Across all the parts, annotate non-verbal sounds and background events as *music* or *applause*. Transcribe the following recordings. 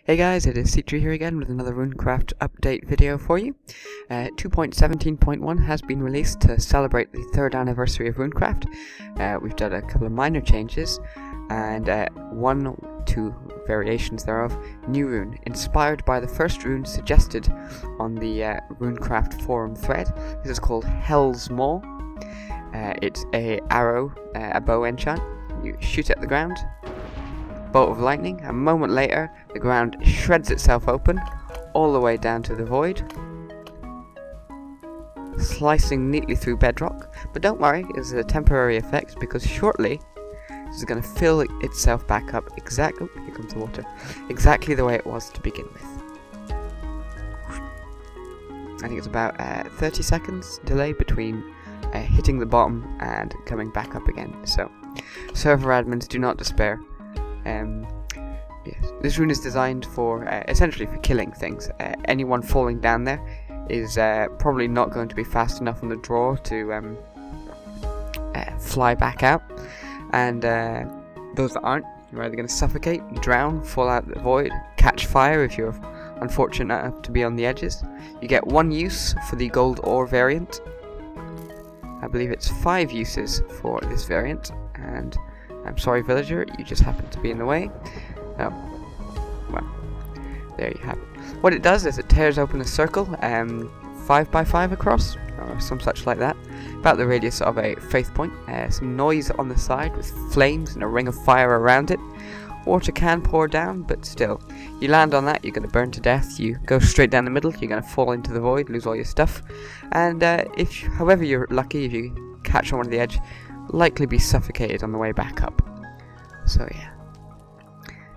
Hey guys, it is Citri here again with another RuneCraft update video for you. Uh, 2.17.1 has been released to celebrate the third anniversary of RuneCraft. Uh, we've done a couple of minor changes, and uh, one, two variations thereof, new rune, inspired by the first rune suggested on the uh, RuneCraft forum thread. This is called Hell's Maw. Uh, it's a arrow, uh, a bow enchant. You shoot at the ground, bolt of lightning. A moment later, the ground shreds itself open, all the way down to the void, slicing neatly through bedrock. But don't worry, it's a temporary effect because shortly this is going to fill itself back up exactly. Oh, here comes the water. Exactly the way it was to begin with. I think it's about uh, 30 seconds delay between uh, hitting the bottom and coming back up again. So, server admins do not despair. Um, yes. This rune is designed for uh, essentially for killing things. Uh, anyone falling down there is uh, probably not going to be fast enough on the draw to um, uh, fly back out, and uh, those that aren't, you're either going to suffocate, drown, fall out the void, catch fire if you're unfortunate enough to be on the edges. You get one use for the gold ore variant. I believe it's five uses for this variant, and I'm sorry, villager, you just happen to be in the way. Oh, well, there you have it. What it does is it tears open a circle, um, 5 by 5 across, or some such like that, about the radius of a faith point. Uh, some noise on the side with flames and a ring of fire around it. Water can pour down, but still, you land on that, you're going to burn to death. You go straight down the middle, you're going to fall into the void, lose all your stuff. And uh, if, however, you're lucky, if you catch on one of the edge, likely be suffocated on the way back up. So yeah.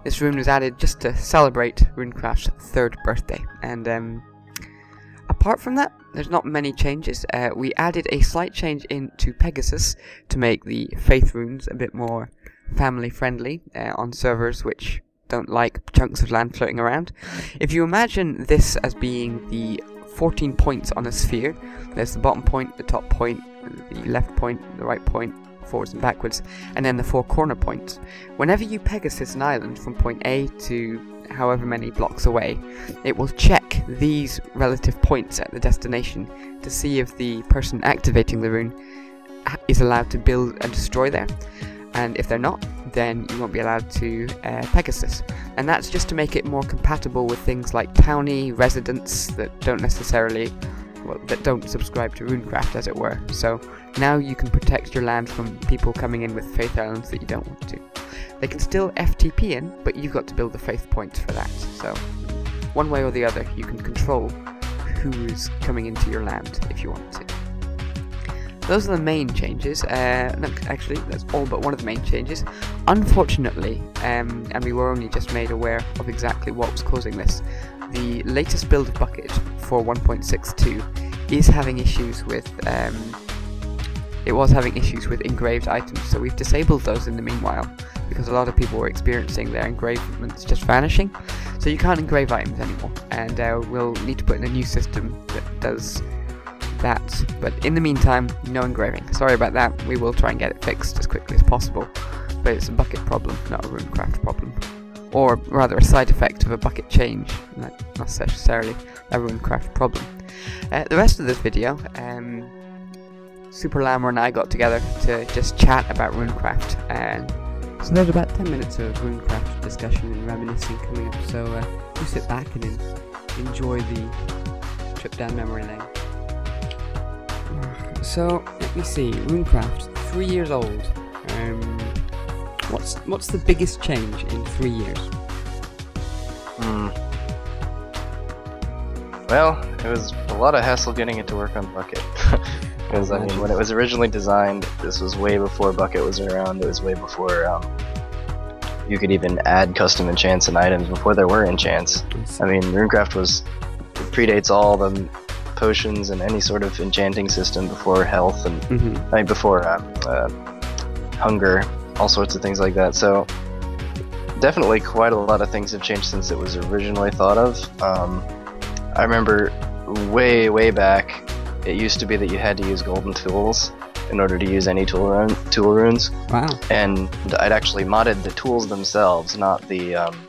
This rune was added just to celebrate RuneCraft's third birthday, and um, apart from that, there's not many changes. Uh, we added a slight change into Pegasus to make the Faith runes a bit more family friendly uh, on servers which don't like chunks of land floating around. If you imagine this as being the 14 points on a sphere, there's the bottom point, the top point, the left point, the right point, forwards and backwards, and then the four corner points. Whenever you Pegasus an island from point A to however many blocks away, it will check these relative points at the destination to see if the person activating the rune is allowed to build and destroy there. And if they're not, then you won't be allowed to uh, Pegasus. And that's just to make it more compatible with things like towny residents that don't necessarily well, that don't subscribe to RuneCraft, as it were. So now you can protect your land from people coming in with Faith Islands that you don't want to. They can still FTP in, but you've got to build the Faith points for that. So one way or the other, you can control who is coming into your land if you want to. Those are the main changes. Uh, no, actually, that's all but one of the main changes. Unfortunately, um, and we were only just made aware of exactly what was causing this, the latest build of Bukkit for 1.62 is having issues with um, it was having issues with engraved items. So we've disabled those in the meanwhile because a lot of people were experiencing their engravements just vanishing. So you can't engrave items anymore. And uh, we'll need to put in a new system that does that. But in the meantime no engraving. Sorry about that. We will try and get it fixed as quickly as possible. But it's a Bukkit problem not a runecraft problem or rather a side effect of a Bukkit change, not necessarily a RuneCraft problem. Uh, the rest of this video, um, Super Llama and I got together to just chat about RuneCraft, and so there's about 10 minutes of RuneCraft discussion and reminiscing coming up, so uh, you sit back and enjoy the trip down memory lane. So, let me see, RuneCraft, three years old. Um, What's what's the biggest change in three years? Hmm. Well, it was a lot of hassle getting it to work on Bukkit. *laughs* Because I mean, when it was originally designed, this was way before Bukkit was around. It was way before um, you could even add custom enchants and items before there were enchants. I mean, RuneCraft was predates all the potions and any sort of enchanting system before health and mm -hmm. I mean before uh, uh, hunger all sorts of things like that. So definitely quite a lot of things have changed since it was originally thought of. Um, I remember way, way back, it used to be that you had to use golden tools in order to use any tool, run, tool runes. Wow. And I'd actually modded the tools themselves, not the um,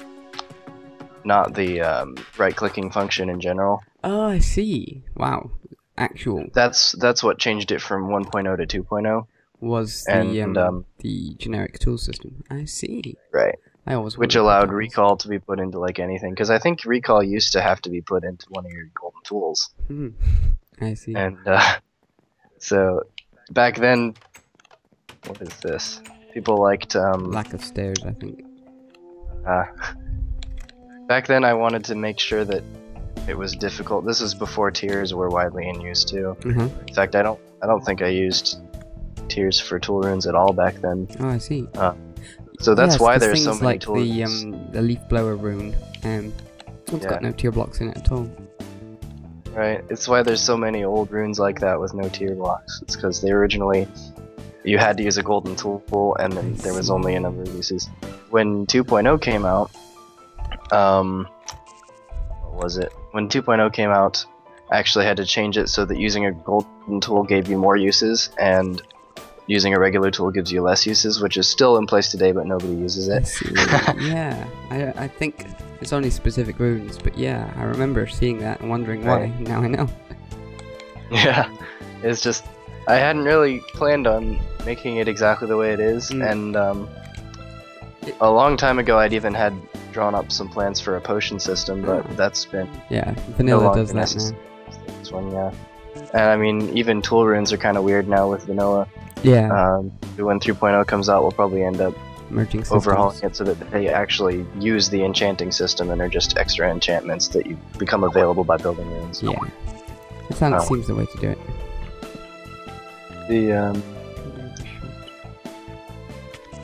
not the um, right-clicking function in general. Oh, I see. Wow. Actual That's that's what changed it from 1.0 to 2.0. was the And, um, um, the generic tool system. I see. Right. I always Which allowed recall to be put into like anything, because I think recall used to have to be put into one of your golden tools, Hmm. I see. and uh, *laughs* so back then, what is this? People liked um, Lack of stairs, I think. Uh, back then, I wanted to make sure that it was difficult. This is before tiers were widely in use too. Uh-huh. In fact, I don't, I don't think I used tiers for tool runes at all back then. Oh, I see. So that's Yes, why there's so things many like tool the runes. um the leaf blower rune. Um, it's Yeah. got no tier blocks in it at all. Right. It's why there's so many old runes like that with no tier blocks. It's because they originally you had to use a golden tool, and then there was only a number of uses. When 2.0 came out, um, what was it? When 2.0 came out, I actually had to change it so that using a golden tool gave you more uses, and using a regular tool gives you less uses, which is still in place today, but nobody uses it. see. *laughs* yeah, I I think it's only specific runes, but yeah, I remember seeing that and wondering why. Right. Now I know. *laughs* Yeah, it's just I hadn't really planned on making it exactly the way it is, Mm. and um, a long time ago I'd even had drawn up some plans for a potion system, but Oh. that's been Yeah, vanilla longer does that this one, yeah. And I mean, even tool runes are kind of weird now with vanilla. Yeah, Um, when 3.0 comes out, we'll probably end up merging systems. overhauling it so that they actually use the enchanting system and are just extra enchantments that you become available by building runes. Yeah, it sounds Oh. seems the way to do it. The um,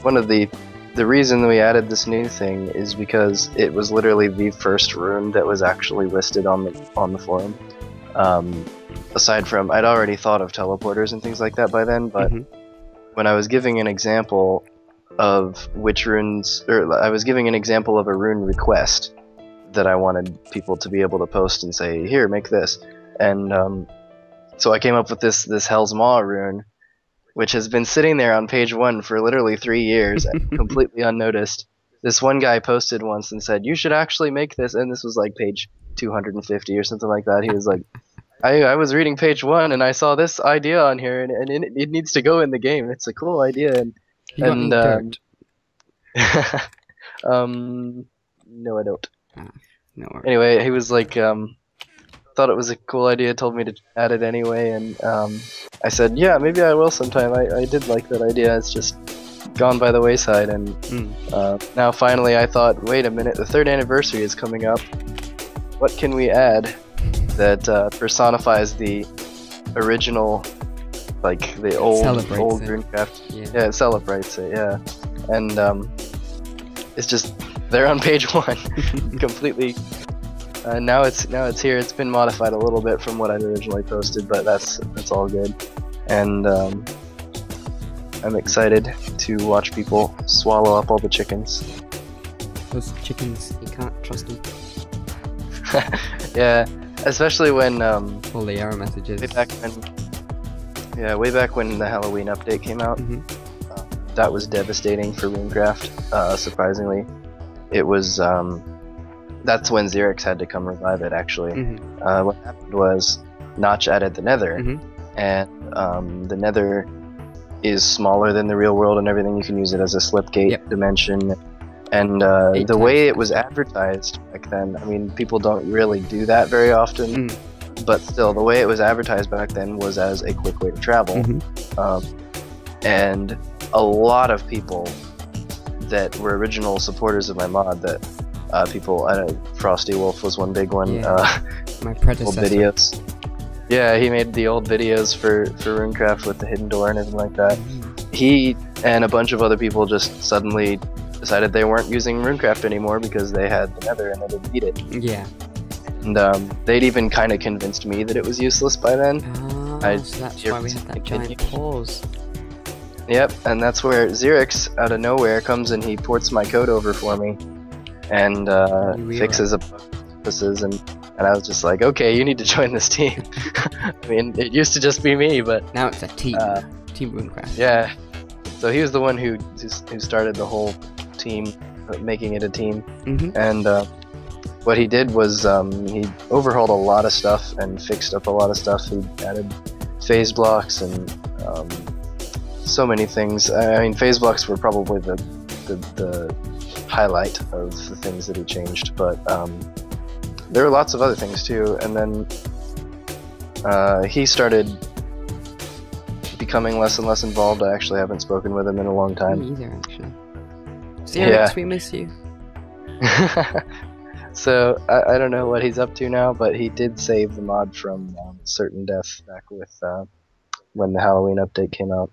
one of the the reason we added this new thing is because it was literally the first rune that was actually listed on the on the forum. Um, aside from I'd already thought of teleporters and things like that by then, but Mhm. when I was giving an example of which runes, or I was giving an example of a rune request that I wanted people to be able to post and say, "Here, make this," and um, so I came up with this this Hell's Maw rune, which has been sitting there on page one for literally three years, *laughs* completely unnoticed. This one guy posted once and said, "You should actually make this," and this was like page 250 or something like that. He was like, *laughs* "I I was reading page one and I saw this idea on here, and, and it, it needs to go in the game. It's a cool idea." And You And, um, *laughs* um, no, I don't. No. worries. Anyway, he was like, um, thought it was a cool idea, told me to add it anyway, and um, I said, yeah, maybe I will sometime. I, I did like that idea. It's just gone by the wayside, and Mm. uh, now finally I thought, wait a minute, the third anniversary is coming up. What can we add that uh, personifies the original, like the old Celebrates old it. Runecraft Yeah. yeah, it celebrates it, yeah. And um, it's just there on page *laughs* one, *laughs* completely. Uh, now it's now it's here. It's been modified a little bit from what I'd originally posted, but that's that's all good. And um, I'm excited to watch people swallow up all the chickens. Those chickens, you can't trust them. *laughs* yeah, especially when um, All the error messages. way back when. Yeah, way back when the Halloween update came out. Mhm. that was devastating for Runecraft. Uh, surprisingly, it was. Um, that's when Xerix had to come revive it. Actually, Mhm. uh, what happened was Notch added the Nether, Mhm. and um, the Nether is smaller than the real world and everything. You can use it as a slipgate Yep. dimension. And uh, the way it was advertised back then, I mean, people don't really do that very often, Mm. but still, the way it was advertised back then was as a quick way to travel Mhm. um, and a lot of people that were original supporters of my mod that uh, people I know Frosty Wolf was one big one Yeah. uh, My *laughs* old predecessor. videos yeah he made the old videos for for Runecraft with the hidden door and everything like that Mhm. he and a bunch of other people just suddenly decided they weren't using Runecraft anymore because they had the Nether and they didn't need it Yeah. and um, they'd even kind of convinced me that it was useless by then Ah, I- so that's why we had that giant pause. Yep, and that's where Xerix, out of nowhere, comes and he ports my code over for me, and uh, fixes a purposes, and and I was just like, okay, you need to *laughs* join this team. *laughs* I mean, it used to just be me, but Now it's a team. Uh, team Runecraft. yeah. So he was the one who who started the whole team, uh, making it a team, Mm-hmm. and uh, what he did was um, he overhauled a lot of stuff and fixed up a lot of stuff. He added phase blocks and um, so many things. I mean, phase blocks were probably the, the, the highlight of the things that he changed, but um, there were lots of other things too. And then uh, he started becoming less and less involved. I actually haven't spoken with him in a long time. Me either, actually. Xerix, Yeah. we miss you. *laughs* so I, I don't know what he's up to now, but he did save the mod from um, certain death back with uh, when the Halloween update came out.